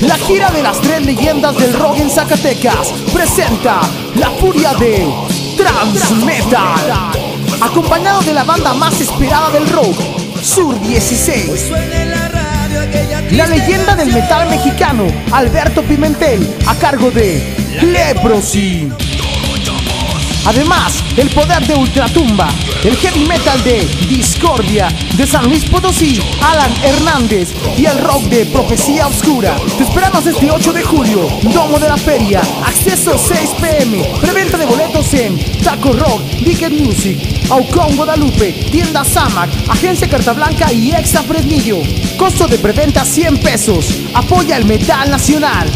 La gira de las tres leyendas del rock en Zacatecas presenta la furia de Transmetal, acompañado de la banda más esperada del rock, Sur 16. La leyenda del metal mexicano, Alberto Pimentel, a cargo de Leprosy. Además, el poder de Ultratumba, el heavy metal de Discordia, de San Luis Potosí, Alan Hernández y el rock de Profecía Oscura. Te esperamos este 8 de julio, Domo de la Feria, acceso 6 pm, preventa de boletos en Taco Rock, Ticket Music, Aucón Guadalupe, Tienda Samac, Agencia Carta Blanca y Exa Fresnillo. Costo de preventa 100 pesos. Apoya el metal nacional.